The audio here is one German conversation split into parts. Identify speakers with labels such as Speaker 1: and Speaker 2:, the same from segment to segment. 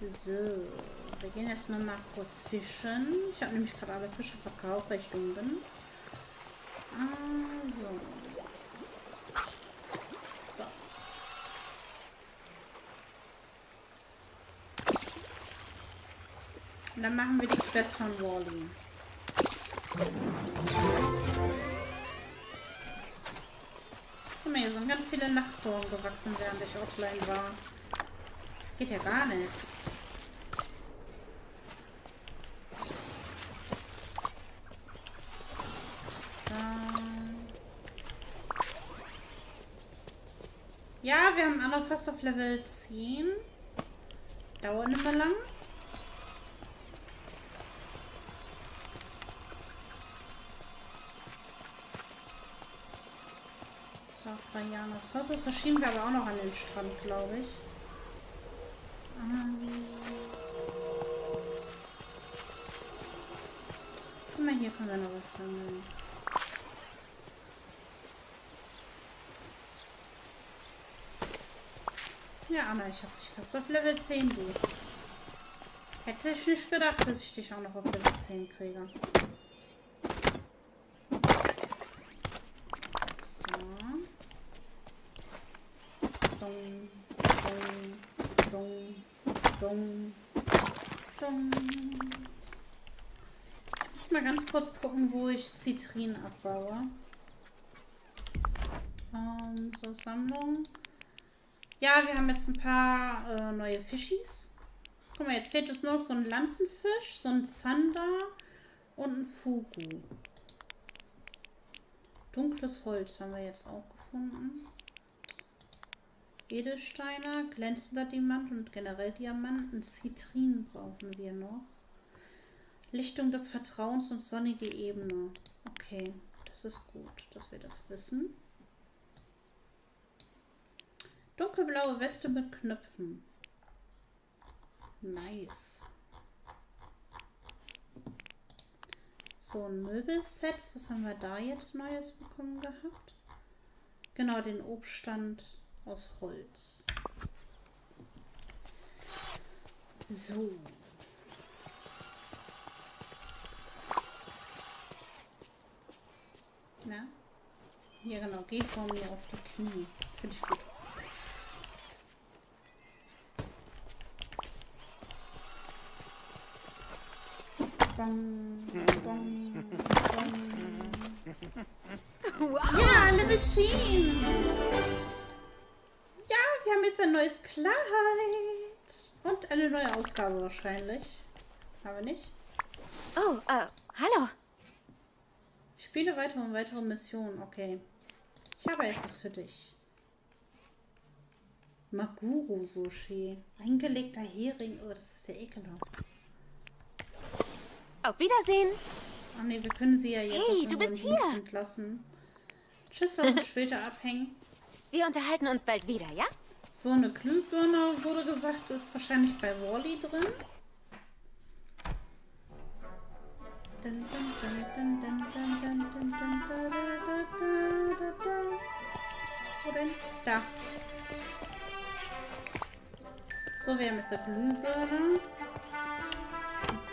Speaker 1: So, wir gehen noch mal kurz fischen. Ich habe nämlich gerade alle Fische verkauft, weil ich dumm bin. Also. So. Und dann machen wir die Quest von Wally. Guck ganz viele Nachbarn gewachsen, während ich offline war. Das geht ja gar nicht. Ja, wir haben alle fast auf Level 10. Dauert mehr lang. Janas Haus. Das verschieben wir aber auch noch an den Strand, glaube ich. Guck mal, hier können wir noch was sammeln. Ja, Anna, ich hab dich fast auf Level 10, du. Hätte ich nicht gedacht, dass ich dich auch noch auf Level 10 kriege. So. Dong, dong, dong, dong, dong. Ich muss mal ganz kurz gucken, wo ich Zitrin abbaue. Ähm, so, Sammlung. Ja, wir haben jetzt ein paar äh, neue Fischis. Guck mal, jetzt fehlt uns noch so ein Lanzenfisch, so ein Zander und ein Fugu. Dunkles Holz haben wir jetzt auch gefunden. Edelsteine, glänzender Diamant und generell Diamanten. Zitrin brauchen wir noch. Lichtung des Vertrauens und sonnige Ebene. Okay, das ist gut, dass wir das wissen. Dunkelblaue Weste mit Knöpfen. Nice. So, ein Möbelset. Was haben wir da jetzt Neues bekommen gehabt? Genau, den Obststand aus Holz. So. Na? Ja, genau. Geh vor mir auf die Knie. Finde ich gut. Bong, bong, bong. Ja, Level 10. Ja, wir jetzt ein neues Kleid. Und eine neue Aufgabe wahrscheinlich. Haben wir nicht?
Speaker 2: Oh, äh, hallo.
Speaker 1: Spiele weitere und weitere Missionen. Okay. Ich habe etwas für dich. Maguro Sushi. Eingelegter Hering. Oh, das ist sehr ekelhaft.
Speaker 2: Auf Wiedersehen.
Speaker 1: Ach nee, wir können sie ja jetzt
Speaker 2: hey, du bist hier.
Speaker 1: entlassen. Tschüss, uns später abhängen.
Speaker 2: Wir unterhalten uns bald wieder, ja?
Speaker 1: So eine Glühbirne wurde gesagt, ist wahrscheinlich bei Wally drin. Wo denn? Da. So, wir haben jetzt eine Glühbirne.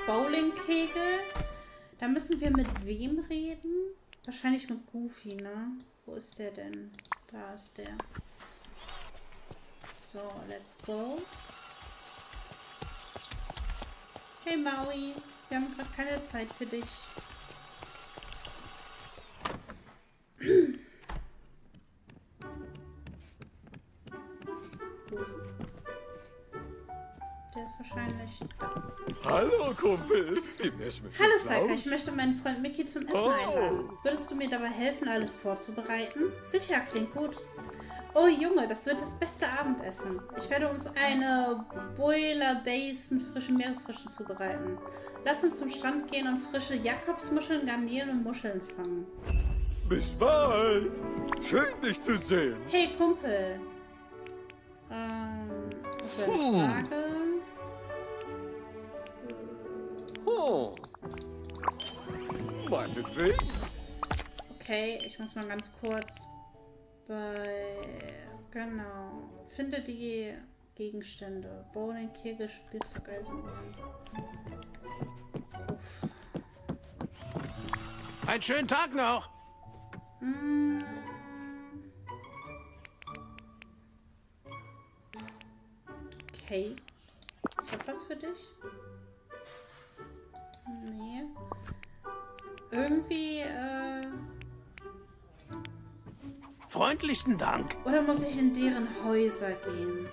Speaker 1: Bowlingkegel. Da müssen wir mit wem reden? Wahrscheinlich mit Goofy, ne? Wo ist der denn? Da ist der. So, let's go. Hey Maui, wir haben gerade keine Zeit für dich. Der ist wahrscheinlich da.
Speaker 3: Hallo, Kumpel. Wie wär's mit
Speaker 1: Hallo, Saika. Ich möchte meinen Freund Mickey zum Essen
Speaker 3: Oh.
Speaker 1: einladen. Würdest du mir dabei helfen, alles vorzubereiten? Sicher, klingt gut. Oh Junge, das wird das beste Abendessen. Ich werde uns eine Boiler Base mit frischen Meeresfrüchten zubereiten. Lass uns zum Strand gehen und frische Jakobsmuscheln, Garnelen und Muscheln fangen.
Speaker 3: Bis bald. Schön, dich zu sehen.
Speaker 1: Hey Kumpel. Ähm, was wäre die
Speaker 3: Hm.
Speaker 1: Frage?
Speaker 3: Oh. Meinetwegen.
Speaker 1: Okay, ich muss mal ganz kurz bei... Genau. Finde die Gegenstände. Bowling, Kegel, Spielzeug, Eisenbahn. Uff.
Speaker 3: Einen schönen Tag noch.
Speaker 1: Mm. Okay. Ich hab was für dich. Nee. Irgendwie, äh...
Speaker 3: Freundlichen Dank.
Speaker 1: Oder muss ich in deren Häuser gehen?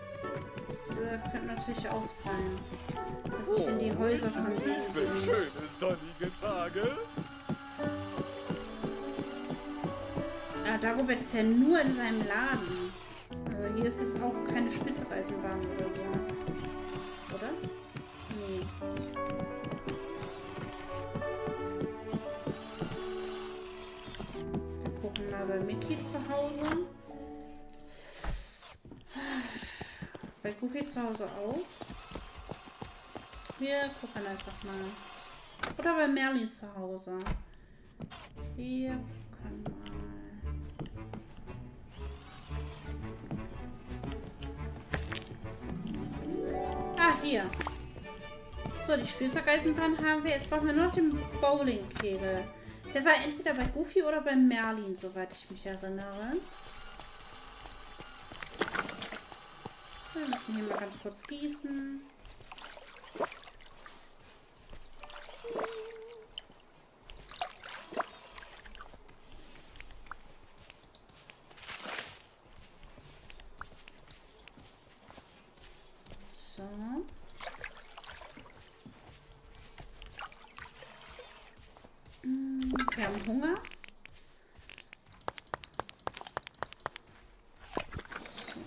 Speaker 1: Das äh, könnte natürlich auch sein. Dass ich in die Häuser von denen gehen
Speaker 3: Schöne sonnige Tage.
Speaker 1: Ah, Dagobert ist ja nur in seinem Laden. Also hier ist jetzt auch keine Spielzeugeisenbahn oder so. Bei Goofy zu Hause auch. Wir gucken einfach mal. Oder bei Merlin zu Hause. Wir gucken mal. Ah, hier. So, die Spielzeugeisenbahn haben wir. Jetzt brauchen wir nur noch den Bowlingkegel. Der war entweder bei Goofy oder bei Merlin, soweit ich mich erinnere. Wir müssen hier mal ganz kurz gießen. So. Mm, Wir haben Hunger. So.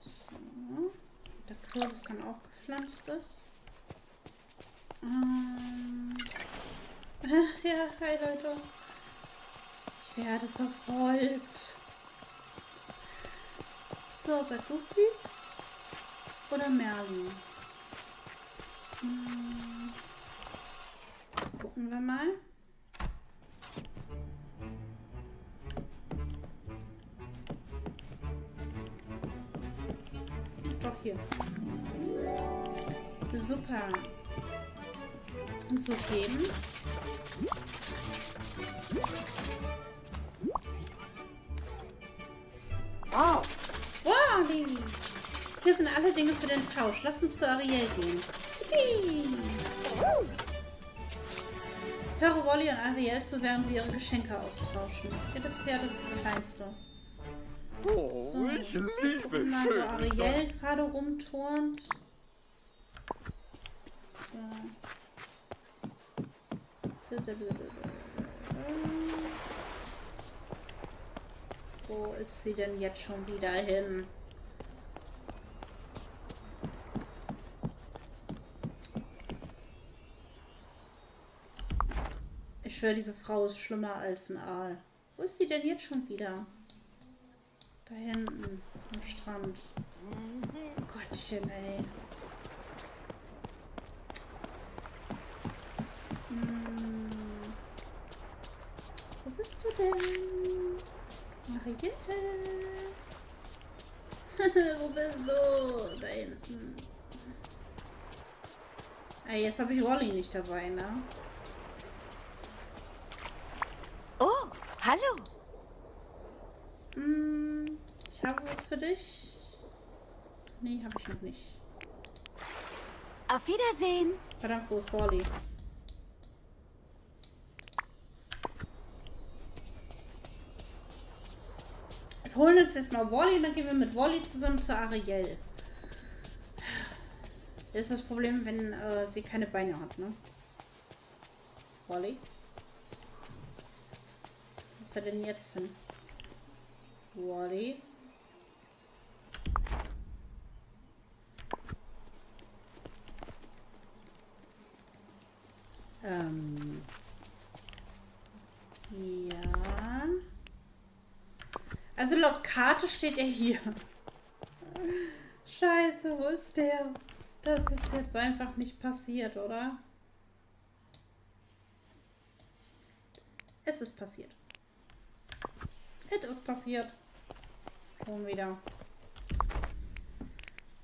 Speaker 1: So. Der Kürbis gepflanzt ist. Ähm. Ja, hi Leute. Ich werde verfolgt. So, bei Goofy oder Merlin? Hm. Gucken wir mal. So geben.
Speaker 2: Oh,
Speaker 1: Wally! Hier sind alle Dinge für den Tausch. Lass uns zu Ariel gehen. Yippie! Höre Wally und Ariel zu, während sie ihre Geschenke austauschen. Ja, das ist ja das Kleinste.
Speaker 3: Oh,
Speaker 1: So.
Speaker 3: ich liebe
Speaker 1: mal,
Speaker 3: Sachen.
Speaker 1: Ariel gerade rumturnt. So. Wo ist sie denn jetzt schon wieder hin? Ich schwöre, diese Frau ist schlimmer als ein Aal. Wo ist sie denn jetzt schon wieder? Da hinten am Strand. Gottchen, ey. Denn? Marielle? Wo bist du? Da hinten. Ey, jetzt habe ich Wally nicht dabei, ne?
Speaker 2: oh, hallo.
Speaker 1: Hm, ich habe was für dich. Nee, habe ich noch nicht.
Speaker 2: Auf Wiedersehen.
Speaker 1: Verdammt, wo ist Wally? Holen uns jetzt mal Wally und dann gehen wir mit Wally zusammen zu Ariel. Das ist das Problem, wenn äh, sie keine Beine hat, ne? Wally? Was ist er denn jetzt hin? Wally? Ähm. Ja. Also laut Karte steht er hier. Scheiße, wo ist der? Das ist jetzt einfach nicht passiert, oder? Es ist passiert. Es ist passiert. Schon wieder.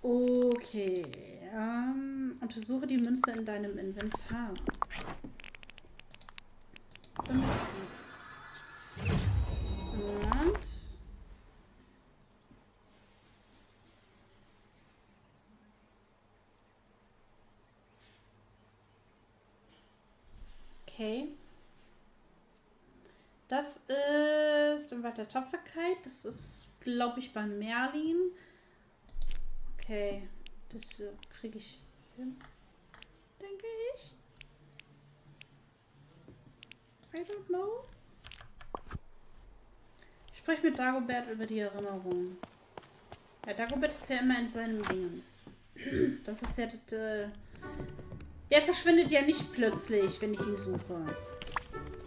Speaker 1: Okay. Ähm, untersuche die Münze in deinem Inventar. Benutzen. Okay. Das ist im Wald der Tapferkeit. Das ist, glaube ich, bei Merlin. Okay. Das äh, kriege ich hin. Denke ich. I don't know. Ich spreche mit Dagobert über die Erinnerungen. Ja, Dagobert ist ja immer in seinem Dingens. Das ist ja das, äh, Der verschwindet ja nicht plötzlich, wenn ich ihn suche.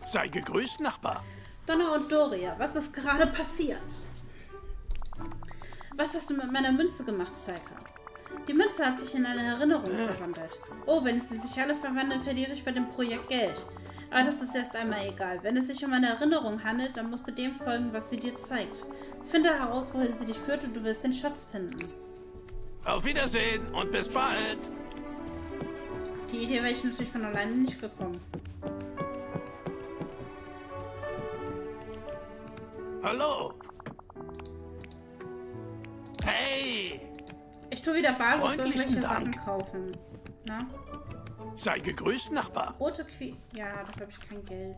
Speaker 3: Sei gegrüßt, Nachbar.
Speaker 1: Donna und Doria, was ist gerade passiert? Was hast du mit meiner Münze gemacht, Saika? Die Münze hat sich in eine Erinnerung verwandelt. Oh, wenn sie sich alle verwandeln, verliere ich bei dem Projekt Geld. Aber das ist erst einmal egal. Wenn es sich um eine Erinnerung handelt, dann musst du dem folgen, was sie dir zeigt. Finde heraus, wohin sie dich führt und du wirst den Schatz finden.
Speaker 3: Auf Wiedersehen und bis bald.
Speaker 1: Die Idee wäre ich natürlich von alleine nicht gekommen.
Speaker 3: Hallo. Hey,
Speaker 1: Ich tue wieder
Speaker 3: Freundlichen
Speaker 1: irgendwelche Sachen
Speaker 3: Dank.
Speaker 1: kaufen. Na?
Speaker 3: sei gegrüßt, Nachbar.
Speaker 1: Rote Qui... Ja, da habe ich kein Geld.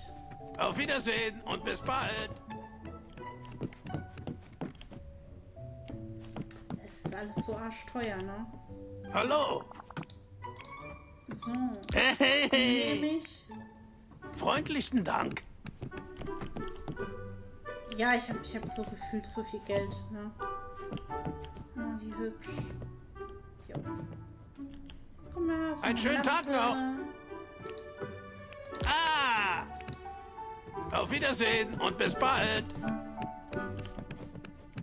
Speaker 3: Auf Wiedersehen und bis bald.
Speaker 1: Es ist alles so arschteuer, ne?
Speaker 3: Hallo.
Speaker 1: So,
Speaker 3: Hey,
Speaker 1: nehme ich.
Speaker 3: freundlichen Dank.
Speaker 1: Ja, ich habe ich hab so gefühlt so viel Geld, ne? Oh, wie hübsch. Jo. Guck mal, so
Speaker 3: Einen
Speaker 1: eine
Speaker 3: schönen Tag
Speaker 1: Lampe.
Speaker 3: Ah! Auf Wiedersehen und bis bald.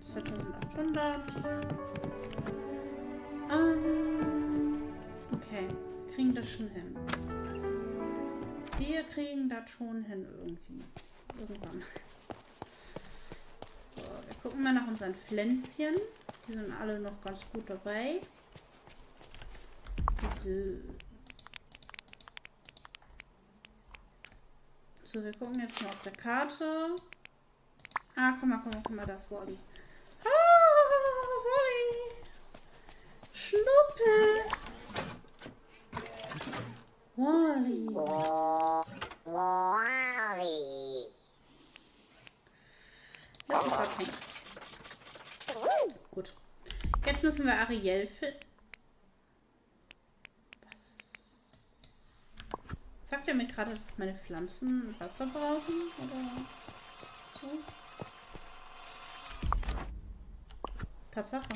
Speaker 1: 2800. Ähm, okay, kriegen das schon hin. Wir kriegen das schon hin irgendwie. Irgendwann. So, wir gucken mal nach unseren Pflänzchen. Die sind alle noch ganz gut dabei. So. So, wir gucken jetzt mal auf der Karte. Ah, guck mal, guck mal, guck mal, da ist Wally. Ah, Wally. Schnuppe. Wally. Das ist okay. Gut. Jetzt müssen wir Ariel finden. Was? Sagt er mir gerade, dass meine Pflanzen Wasser brauchen? Oder so? Tatsache.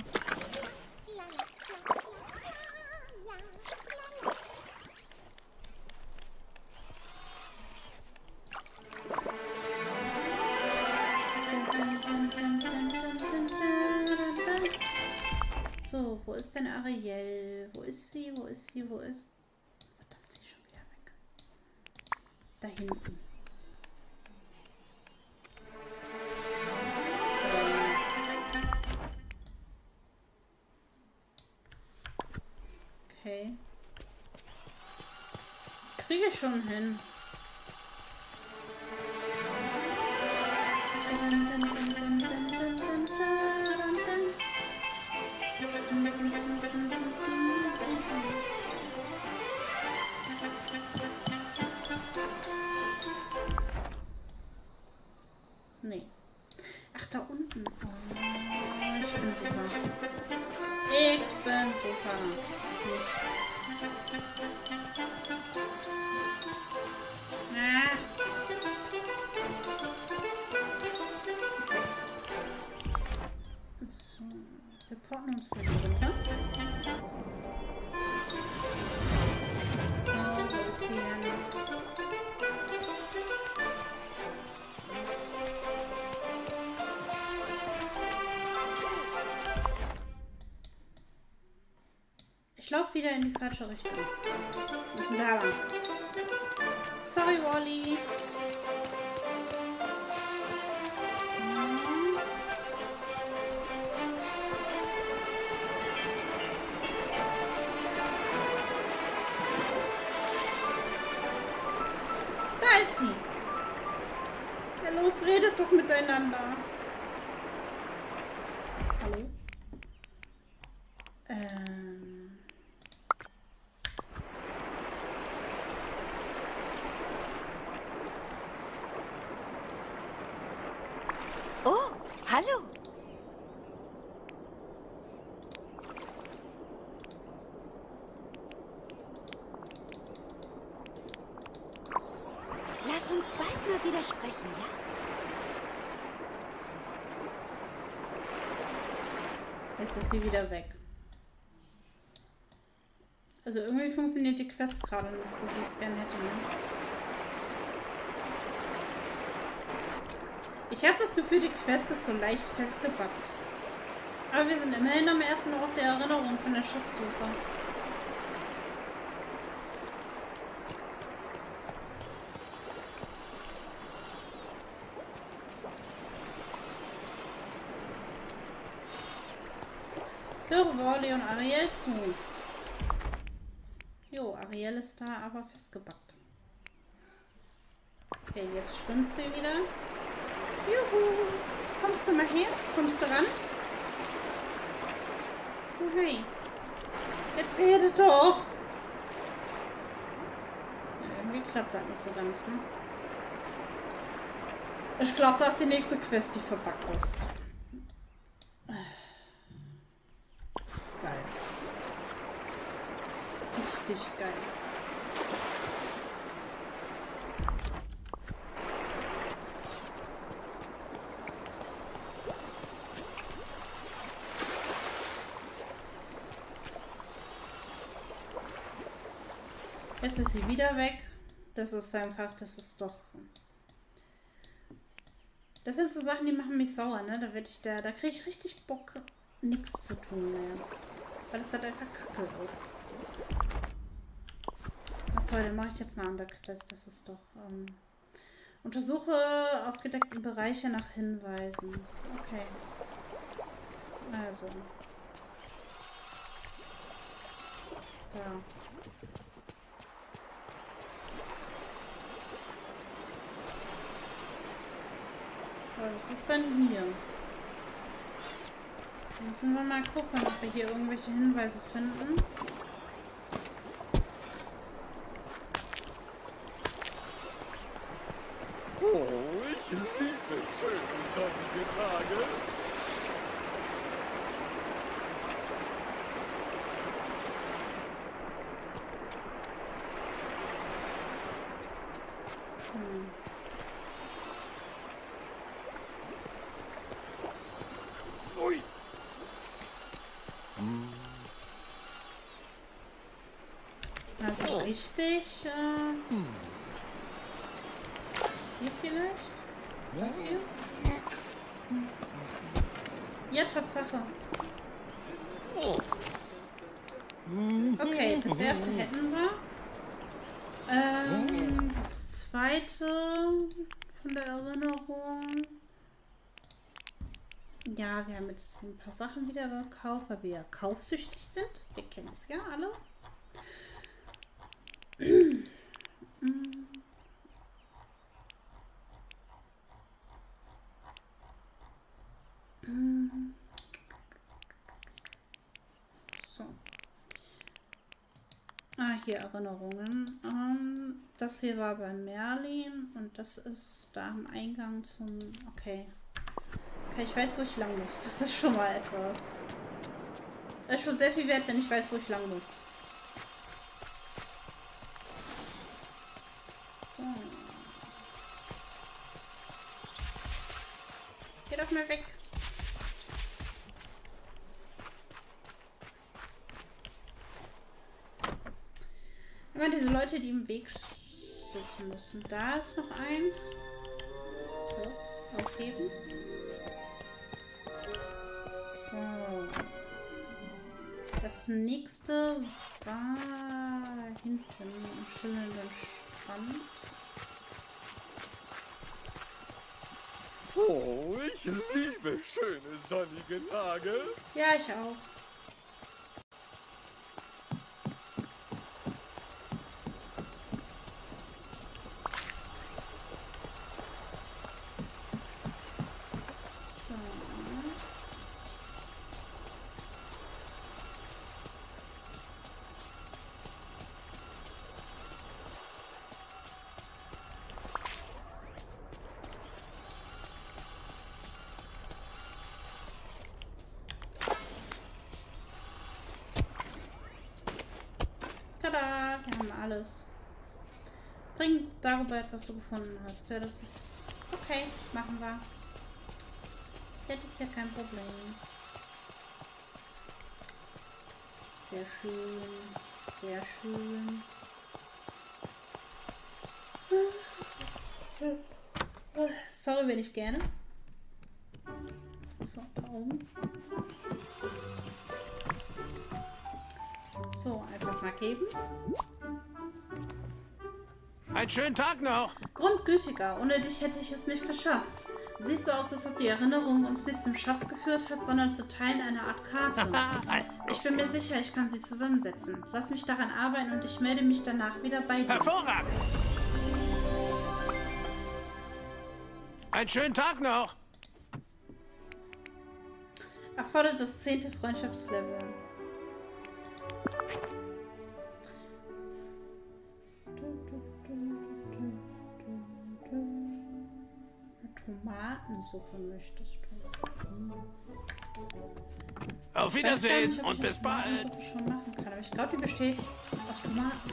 Speaker 1: So, wo ist denn Ariel? Wo ist sie? Wo ist sie? Wo ist... Verdammt, sie ist schon wieder weg. Da hinten. Okay. Kriege ich schon hin. Nee. Wieder in die falsche Richtung. Wir müssen da lang. Sorry, Wally. Da ist sie. Ja, los, redet doch miteinander. Hallo? Ähm.
Speaker 2: Oh, hallo. Lass uns bald mal wieder sprechen, ja?
Speaker 1: Jetzt ist sie wieder weg. Also irgendwie funktioniert die Quest gerade nicht so, wie ich es gerne hätte. Ne? Ich habe das Gefühl, die Quest ist so leicht festgebackt. Aber wir sind immerhin am ersten Ort der Erinnerung von der Schatzsuche. Wally und Ariel zu. Jo, Ariel ist da aber festgebackt. Okay, jetzt schwimmt sie wieder. Juhu! Kommst du mal her? Kommst du ran? Oh, hey. Jetzt redet doch! Ja, irgendwie klappt das nicht so ganz, ne? Ich glaube, das ist die nächste Quest, die verbackt ist. Geil. Richtig geil. Jetzt ist sie wieder weg. Das ist einfach, das ist doch. Das sind so Sachen, die machen mich sauer, ne? Da werde ich da, da kriege ich richtig Bock, nichts zu tun mehr. Weil es halt einfach kacke ist. Achso, dann mache ich jetzt eine andere Quest. Das ist doch. Ähm, untersuche aufgedeckte Bereiche nach Hinweisen. Okay. Also. Da. Was ist denn hier? Müssen wir mal gucken, ob wir hier irgendwelche Hinweise finden.
Speaker 3: Oh, ich liebe schöne sonnige Tage.
Speaker 1: Hm.
Speaker 3: Ui.
Speaker 1: Also richtig. Äh, hier vielleicht? Was hier? Hm. Ja, Tatsache.
Speaker 3: Oh.
Speaker 1: Okay, das erste hätten wir. Ähm, das zweite von der Erinnerung. Ja, wir haben jetzt ein paar Sachen wieder gekauft, weil wir ja kaufsüchtig sind. Wir kennen es ja alle. So. Ah, hier Erinnerungen. Ähm, das hier war bei Merlin und das ist da am Eingang zum. Okay. Okay, ich weiß, wo ich lang muss. Das ist schon mal etwas. Das ist schon sehr viel wert, wenn ich weiß, wo ich lang muss. So. Geh doch mal weg. Immer diese Leute, die im Weg sitzen müssen. Da ist noch eins. So, aufheben. So. Das nächste war hinten im schillernden Strand.
Speaker 3: Oh, ich liebe schöne sonnige Tage.
Speaker 1: Ja, ich auch. So. Tada, wir haben alles. Bring Dagobert, was du gefunden hast. Ja, das ist okay. Machen wir. Das ist ja kein Problem. Sehr schön. Sehr schön. Sorry, wenn ich gerne. So, da oben. So, einfach mal geben.
Speaker 4: Einen schönen Tag noch.
Speaker 1: Grundgültiger, ohne dich hätte ich es nicht geschafft. Sieht so aus, als ob die Erinnerung uns nicht zum Schatz geführt hat, sondern zu Teilen einer Art Karte. Ich bin mir sicher, ich kann sie zusammensetzen. Lass mich daran arbeiten und ich melde mich danach wieder bei dir.
Speaker 4: Hervorragend. Einen schönen Tag noch.
Speaker 1: Erfordert das zehnte Freundschaftslevel. Tomatensuppe möchtest du. Hm.
Speaker 4: Auf Wiedersehen
Speaker 1: nicht,
Speaker 4: und bis bald.
Speaker 1: Schon machen kann, aber ich glaube, die besteht aus Tomaten.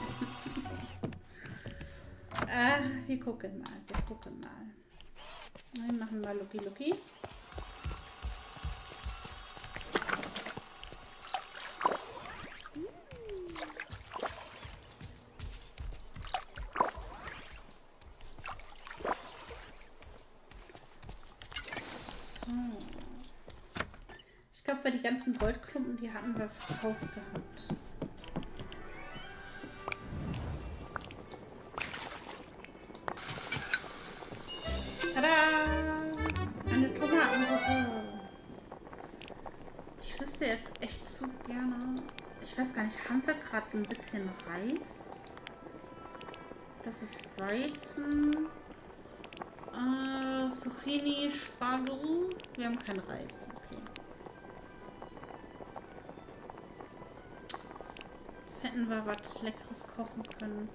Speaker 1: äh, wir gucken mal, wir gucken mal. Wir machen mal Lucky Lucky. Glaube, weil die ganzen Goldklumpen, die hatten wir verkauft gehabt. Tada! Eine Tomatensuppe. Ich wüsste jetzt echt so gerne. Ich weiß gar nicht, haben wir gerade ein bisschen Reis? Das ist Weizen. Äh, Zucchini, Spargel. Wir haben kein Reis. Okay. Hätten wir was Leckeres kochen können.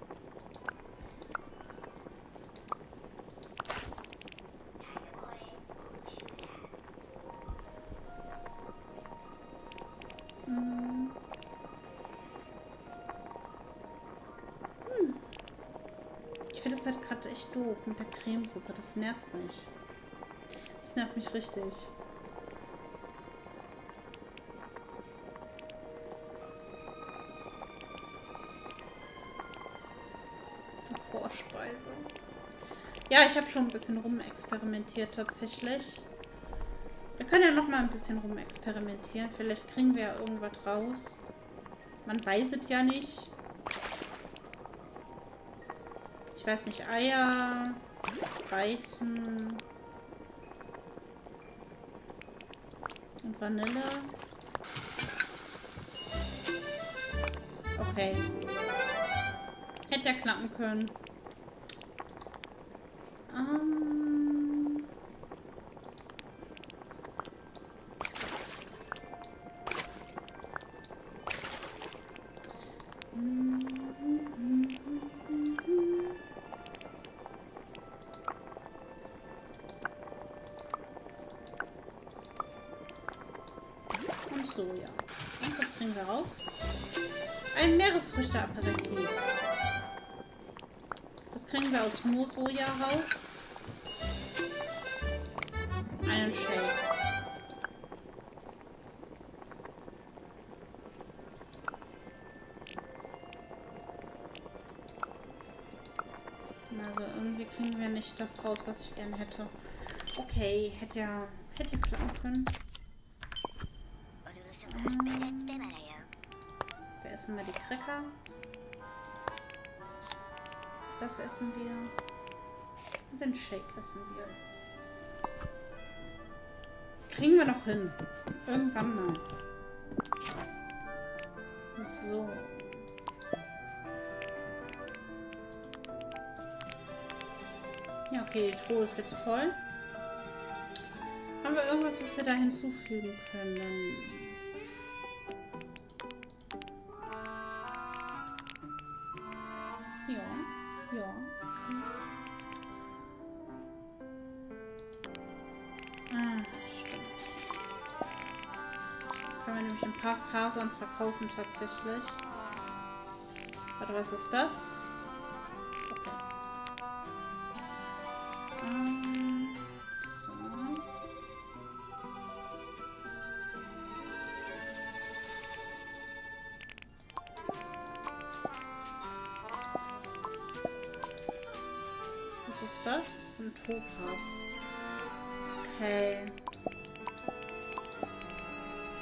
Speaker 1: Hm. Ich finde das halt gerade echt doof mit der Cremesuppe. Das nervt mich. Das nervt mich richtig. Ich habe schon ein bisschen rumexperimentiert tatsächlich. Wir können ja noch mal ein bisschen rumexperimentieren. Vielleicht kriegen wir ja irgendwas raus. Man weiß es ja nicht. Ich weiß nicht, Eier, Weizen und Vanille. Okay. Hätte ja klappen können. Ähm. Und was kriegen wir raus? Ein Meeresfrüchte-Aperitif. Was kriegen wir aus nur Soja raus? nicht das raus, was ich gerne hätte. Okay, hätte ja, hätte klappen können.
Speaker 2: Ähm, wir
Speaker 1: essen mal die Cracker. Das essen wir. Und den Shake essen wir. Kriegen wir noch hin. Irgendwann mal. So. Ja, okay, die Truhe ist jetzt voll. Haben wir irgendwas, was wir da hinzufügen können? Ja, ja. Okay. Ah, stimmt. Können wir nämlich ein paar Fasern verkaufen tatsächlich. Warte, was ist das? Ist das? Ein Topaz. Okay.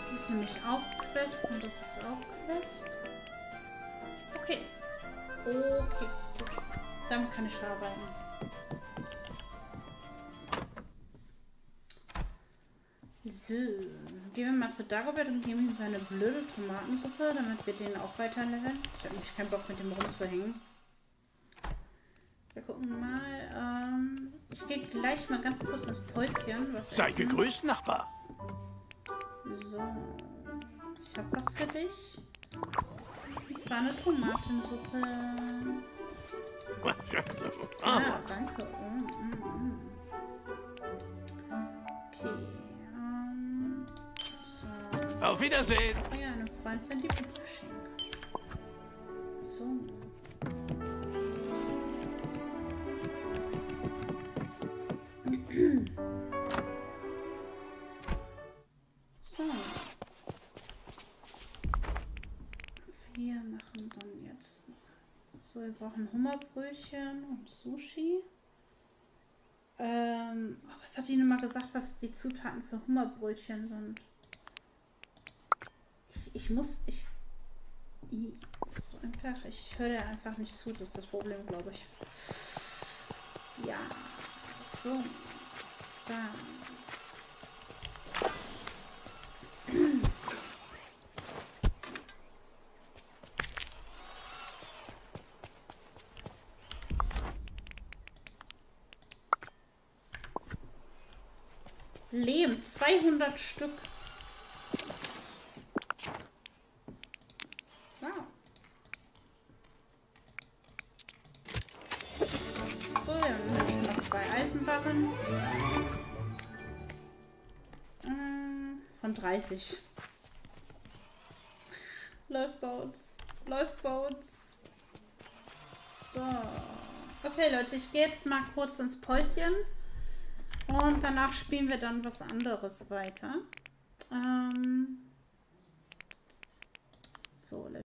Speaker 1: Das ist nämlich auch Quest und das ist auch Quest. Okay. Okay, gut. Damit kann ich arbeiten. So, gehen wir mal zu Dagobert und geben ihm seine blöde Tomatensuppe, damit wir den auch weiterleveln. Ich habe nämlich keinen Bock mit dem rumzuhängen. Wir gucken mal. Ähm, ich gleich mal ganz kurz ins Päuschen. Was
Speaker 4: Sei
Speaker 1: essen.
Speaker 4: gegrüßt, Nachbar.
Speaker 1: So. Ich habe was für dich. Und zwar eine Tomatensuppe.
Speaker 4: Ah,
Speaker 1: Ja, danke. Mm, mm, mm. Okay. Ähm, so.
Speaker 4: Auf Wiedersehen.
Speaker 1: Bringe einem Freund sein Lieblingsgeschenk. So, wir brauchen Hummerbrötchen und Sushi. Ähm, oh, was hat die denn mal gesagt, was die Zutaten für Hummerbrötchen sind? Ich, ich muss, ich, ich so einfach, ich höre einfach nicht zu, das ist das Problem, glaube ich. Ja, so, dann. 200 Stück. Wow. So, ja, dann habe ich noch zwei Eisenbarren. Ähm, Von 30. Läuft bei uns. Läuft bei uns. So. Okay, Leute, ich gehe jetzt mal kurz ins Päuschen. Und danach spielen wir dann was anderes weiter. Ähm